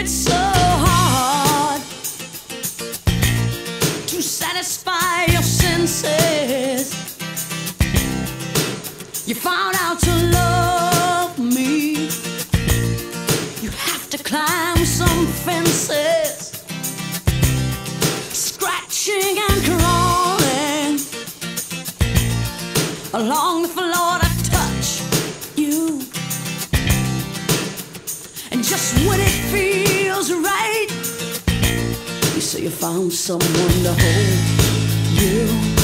it's so hard to satisfy your senses. You found out to love me. You have to climb some fences, scratching and crawling along the. And just when it feels right, you say you found someone to hold you.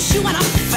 shoe and I'm